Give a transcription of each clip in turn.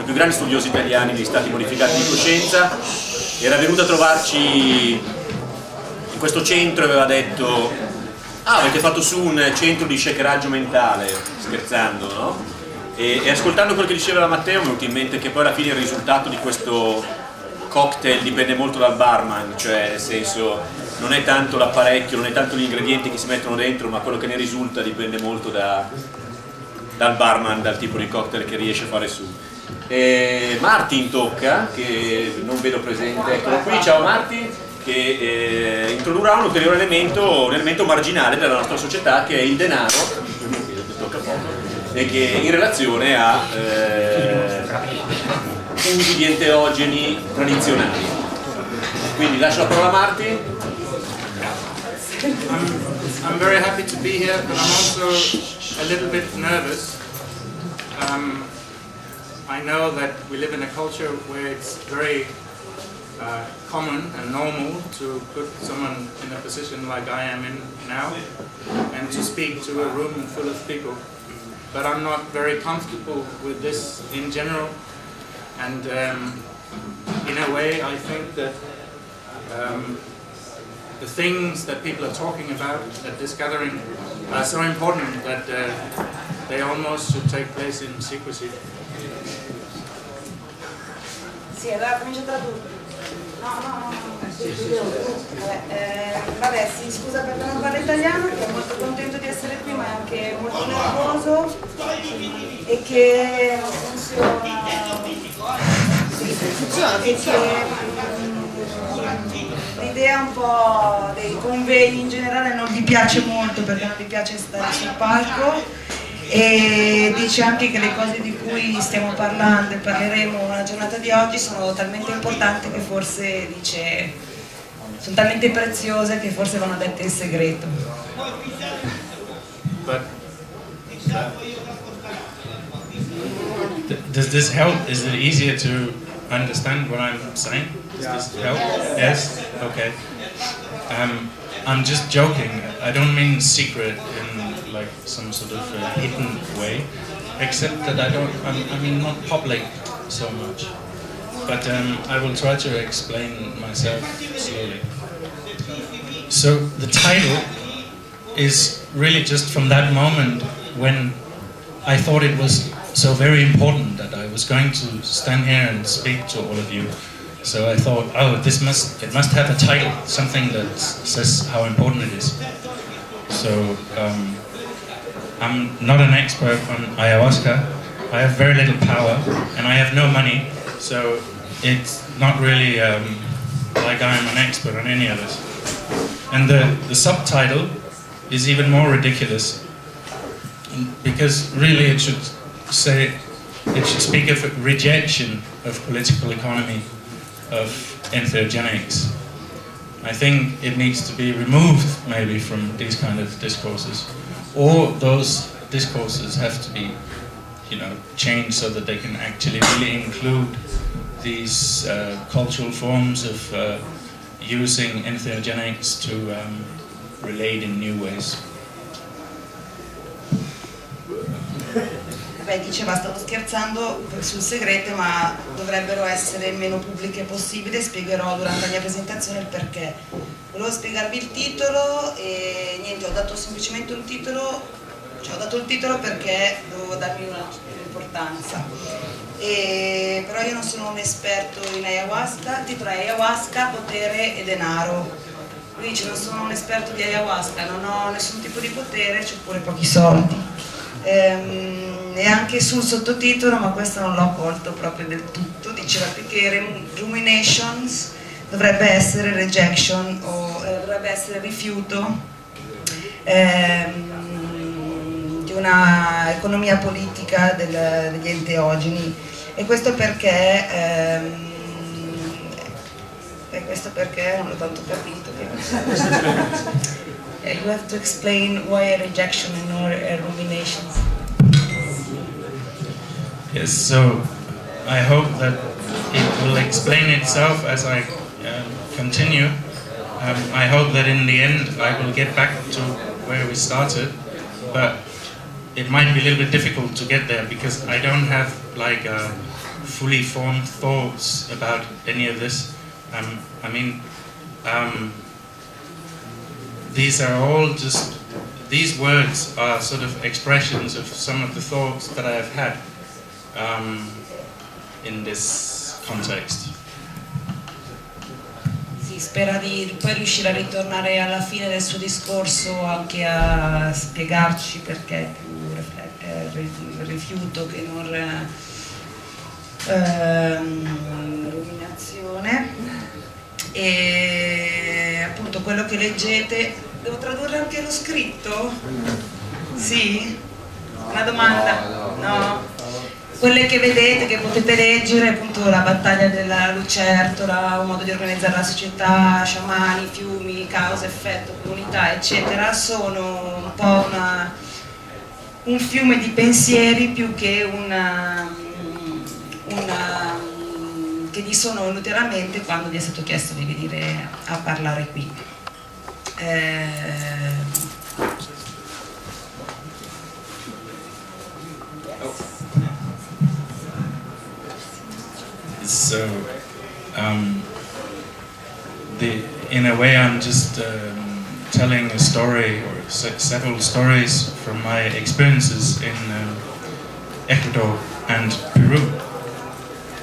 i più grandi studiosi italiani degli stati modificati di coscienza, era venuto a trovarci in questo centro e aveva detto ah avete fatto su un centro di shakeraggio mentale, scherzando, no? E, e ascoltando quello che diceva Matteo mi è venuto in mente che poi alla fine il risultato di questo cocktail dipende molto dal barman, cioè nel senso non è tanto l'apparecchio, non è tanto gli ingredienti che si mettono dentro, ma quello che ne risulta dipende molto da, dal barman, dal tipo di cocktail che riesce a fare su. Eh, Martin tocca, che non vedo presente, eccolo qui, ciao Martin, che eh, introdurrà un ulteriore elemento, un elemento marginale della nostra società che è il denaro, e che in relazione a eh, usi di enteogeni tradizionali. Quindi lascio la parola a Martin. I'm, I'm very happy to be here, but I'm also a little bit nervous. Um, I know that we live in a culture where it's very uh, common and normal to put someone in a position like I am in now and to speak to a room full of people. But I'm not very comfortable with this in general and um, in a way I think that um, the things that people are talking about at this gathering are so important that uh, they almost should take place in secrecy. Sì, allora comincia da tu. No, no, no, no. Vabbè, eh, vabbè, sì, scusa perché non parla italiano, che è molto contento di essere qui, ma è anche molto nervoso e che non funziona. Sì, funziona, e che mm, l'idea un po' dei convegni in generale non gli piace molto perché non gli piace stare sul palco e dice anche che le cose di cui stiamo parlando e parleremo nella giornata di oggi sono talmente importanti che forse dice sono talmente preziose che forse vanno dette in segreto. But Does this help? Is it easier to understand what I'm saying? Does this help? Yes? Okay. Um, I'm just joking. I don't mean secret in like some sort of uh, hidden way, except that I don't, I'm, I mean not public so much. But um, I will try to explain myself slowly. So the title is really just from that moment when I thought it was so very important that I was going to stand here and speak to all of you. So I thought, oh, this must it must have a title, something that says how important it is. So um, I'm not an expert on ayahuasca. I have very little power, and I have no money. So it's not really um, like I'm an expert on any of this. And the, the subtitle is even more ridiculous because really it should say it should speak of rejection of political economy of entheogenics. I think it needs to be removed maybe from these kind of discourses, or those discourses have to be, you know, changed so that they can actually really include these uh, cultural forms of uh, using entheogenics to um, relate in new ways. Beh, diceva, stavo scherzando sul segreto, ma dovrebbero essere il meno pubbliche possibile, spiegherò durante la mia presentazione il perché. Volevo spiegarvi il titolo e niente, ho dato semplicemente un titolo, cioè ho dato il titolo perché dovevo darmi un'importanza. Però io non sono un esperto in ayahuasca, il titolo è ayahuasca, potere e denaro. Lui dice non sono un esperto di ayahuasca, non ho nessun tipo di potere, c'ho pure pochi soldi. Ehm, e anche sul sottotitolo, ma questo non l'ho colto proprio del tutto, diceva che ruminations dovrebbe essere rejection o eh, dovrebbe essere rifiuto ehm, di una economia politica del, degli enteogeni e questo perché ehm, e questo perché non l'ho tanto capito. You have to explain why a rejection and not a ruminations Yes, so I hope that it will explain itself as I continue. Um, I hope that in the end I will get back to where we started, but it might be a little bit difficult to get there because I don't have like a fully formed thoughts about any of this. Um, I mean, um, these are all just, these words are sort of expressions of some of the thoughts that I have had um, in this context. Spera di poi riuscire a ritornare alla fine del suo discorso anche a spiegarci perché è più eh, rifiuto che non ehm, ruminazione e appunto quello che leggete devo tradurre anche lo scritto? Sì? Una domanda? No? Quelle che vedete, che potete leggere, appunto la battaglia della lucertola, un modo di organizzare la società, sciamani, fiumi, causa, effetto, comunità, eccetera, sono un po' una, un fiume di pensieri più che una, una, che dissono luteralmente quando vi è stato chiesto di venire a parlare qui. Eh, So, um, the, in a way, I'm just um, telling a story or se- several stories from my experiences in um, Ecuador and Peru.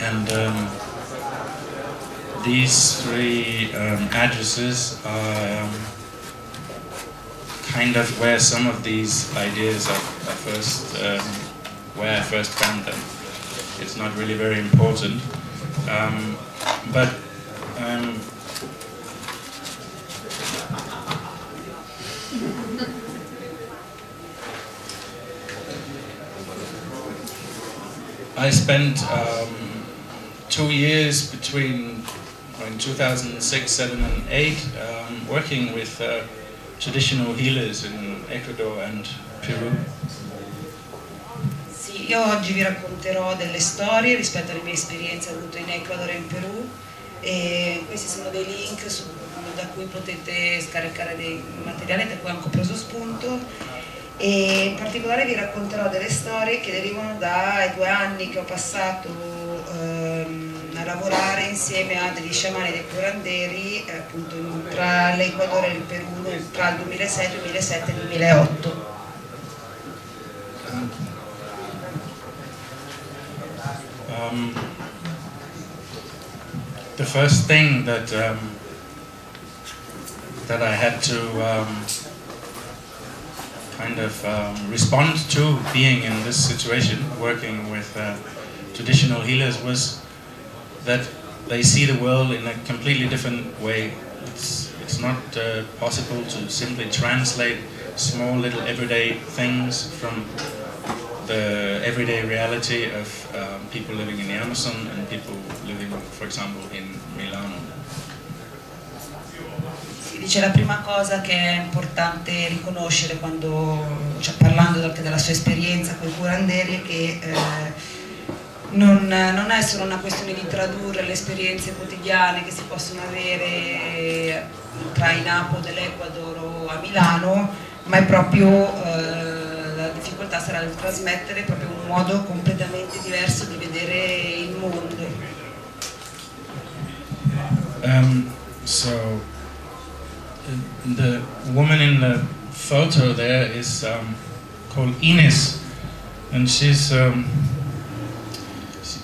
And um, these three um, addresses are um, kind of where some of these ideas are, are first, where I first found them. It's not really very important. Um, but um, I spent um, two years between in 2006, 7 and 8 um, working with uh, traditional healers in Ecuador and Peru. Io oggi vi racconterò delle storie rispetto alle mie esperienze avute in Ecuador e in Perù e questi sono dei link su- da cui potete scaricare dei materiali da cui ho anche preso spunto e in particolare vi racconterò delle storie che derivano dai due anni che ho passato ehm, a lavorare insieme a degli sciamani e dei curanderi eh, appunto tra l'Ecuador e il Perù tra il 2006, 2007 e 2008. Um, the first thing that um, that I had to um, kind of um, respond to being in this situation, working with uh, traditional healers, was that they see the world in a completely different way. It's it's not uh, possible to simply translate small little everyday things from the everyday reality of um, people living in the Amazon and people living, for example, in Milano. Si dice la prima cosa che è importante riconoscere quando, cioè parlando anche della sua esperienza con i curanderi è che eh, non, non è solo una questione di tradurre le esperienze quotidiane che si possono avere tra i Napo dell'Ecuador o a Milano, ma è proprio eh, difficoltà sarà nel trasmettere proprio un modo completamente diverso di vedere il mondo. Um, so uh, the woman in the photo there is um, called Ines, and she's um, she-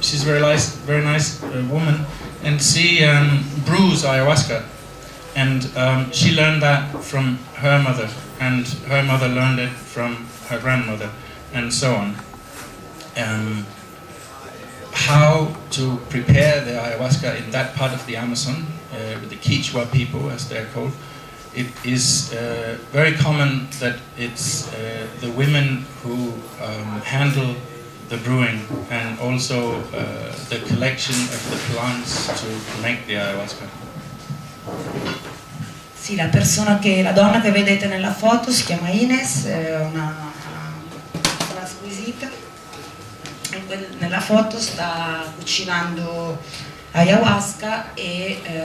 she's very nice, very nice uh, woman, and she um, brews ayahuasca, and um, she learned that from her mother, and her mother learned it from her grandmother, and so on. Um, how to prepare the ayahuasca in that part of the Amazon, uh, with the Quechua people, as they're called. It is uh, very common that it's uh, the women who um, handle the brewing and also uh, the collection of the plants to make the ayahuasca. Sì, la persona che, la donna che vedete nella foto si chiama Ines, è una persona squisita. Nella foto sta cucinando ayahuasca e eh,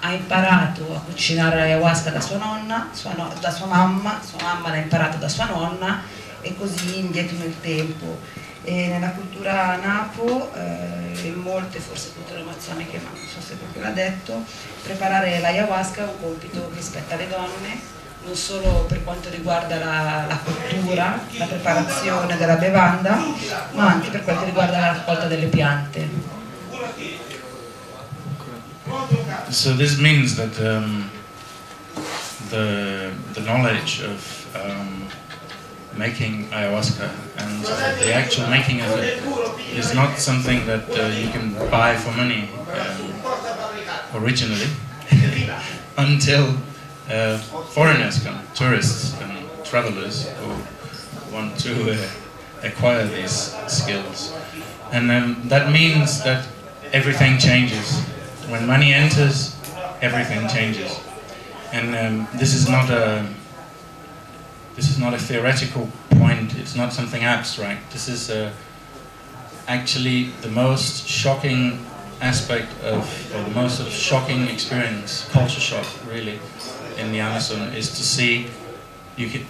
ha imparato a cucinare ayahuasca da sua nonna, sua no- da sua mamma, sua mamma l'ha imparato da sua nonna e così indietro nel tempo. E nella cultura Napo, eh, in molte forse culture amazzoniche, ma non so se proprio l'ha detto, preparare l'ayahuasca è un compito che spetta alle donne non solo per quanto riguarda la, la cottura, la preparazione della bevanda, ma anche per quanto riguarda la raccolta delle piante. So this means that um, the, the knowledge of um, making ayahuasca and the actual making of it is not something that uh, you can buy for money um, originally until uh, foreigners come, tourists and travelers who want to uh, acquire these skills. And um, that means that everything changes. When money enters, everything changes. And um, this is not a this is not a theoretical point. It's not something abstract. This is uh, actually the most shocking aspect of, or the most sort of shocking experience, culture shock, really, in the Amazon is to see you could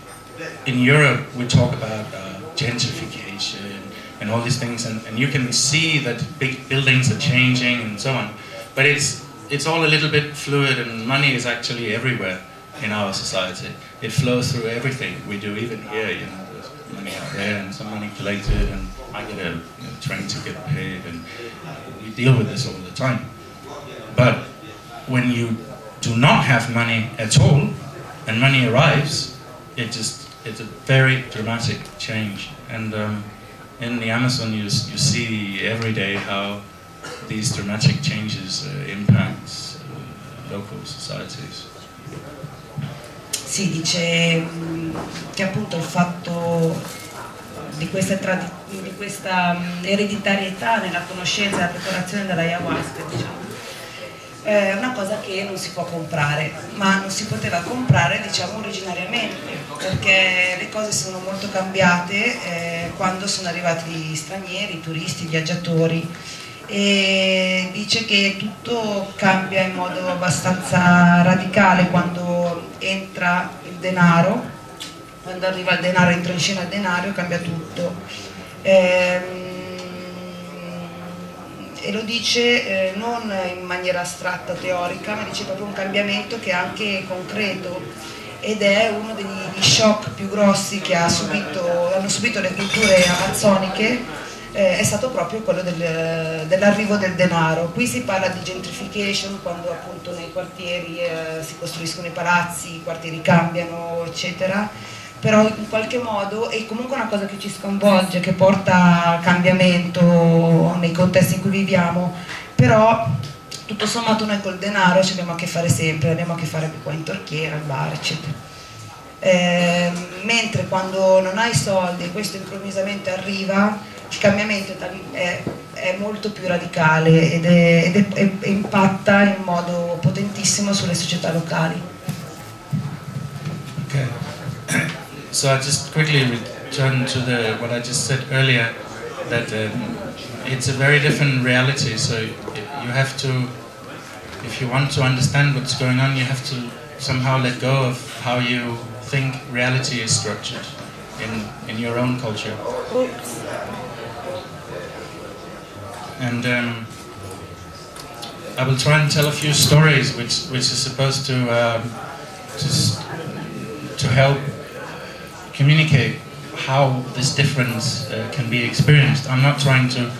in Europe we talk about uh, gentrification and all these things and, and you can see that big buildings are changing and so on but it's it's all a little bit fluid and money is actually everywhere in our society it flows through everything we do even here you know there's money out there and some money collected and I get a you know, train ticket paid and we deal with this all the time but when you do not have money at all, and money arrives, it just it's a very dramatic change. And um, in the Amazon, you, you see every day how these dramatic changes uh, impact uh, local societies. Si dice mm, che appunto il fatto di questa, di questa mm, ereditarietà nella conoscenza e nella preparazione dell'ayahuasca, diciamo, è una cosa che non si può comprare, ma non si poteva comprare diciamo originariamente, perché le cose sono molto cambiate eh, quando sono arrivati gli stranieri, i turisti, i viaggiatori e dice che tutto cambia in modo abbastanza radicale quando entra il denaro, quando arriva il denaro, entra in scena il denaro, cambia tutto. Eh, e lo dice eh, non in maniera astratta, teorica, ma dice proprio un cambiamento che è anche concreto ed è uno degli shock più grossi che ha subito, hanno subito le culture amazzoniche eh, è stato proprio quello del, dell'arrivo del denaro. Qui si parla di gentrification quando appunto nei quartieri eh, si costruiscono i palazzi, i quartieri cambiano, eccetera però in qualche modo è comunque una cosa che ci sconvolge, che porta a cambiamento nei contesti in cui viviamo, però tutto sommato noi col denaro ci abbiamo a che fare sempre, abbiamo a che fare qua in torchiera, al bar, eccetera. Eh, mentre quando non hai soldi e questo improvvisamente arriva, il cambiamento è, è molto più radicale ed, è, ed è, e impatta in modo potentissimo sulle società locali. Okay. So I just quickly return to the what I just said earlier, that um, it's a very different reality. So you have to, if you want to understand what's going on, you have to somehow let go of how you think reality is structured in in your own culture. Oops. And um, I will try and tell a few stories, which which is supposed to um, to help communicate how this difference uh, can be experienced. I'm not trying to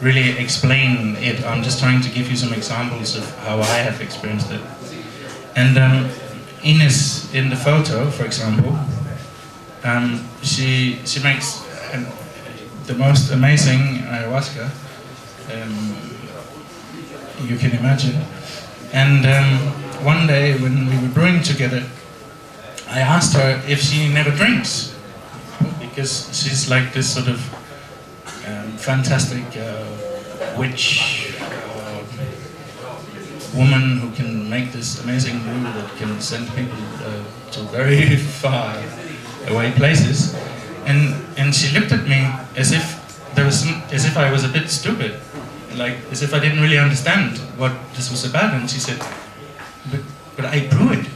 really explain it, I'm just trying to give you some examples of how I have experienced it. And um, Ines in the photo, for example, um, she, she makes an, the most amazing ayahuasca um, you can imagine. And um, one day when we were brewing together, I asked her if she never drinks, because she's like this sort of um, fantastic uh, witch uh, woman who can make this amazing brew that can send people uh, to very far away places. And and she looked at me as if there was some, as if I was a bit stupid, like as if I didn't really understand what this was about. And she said, "But but I brew it."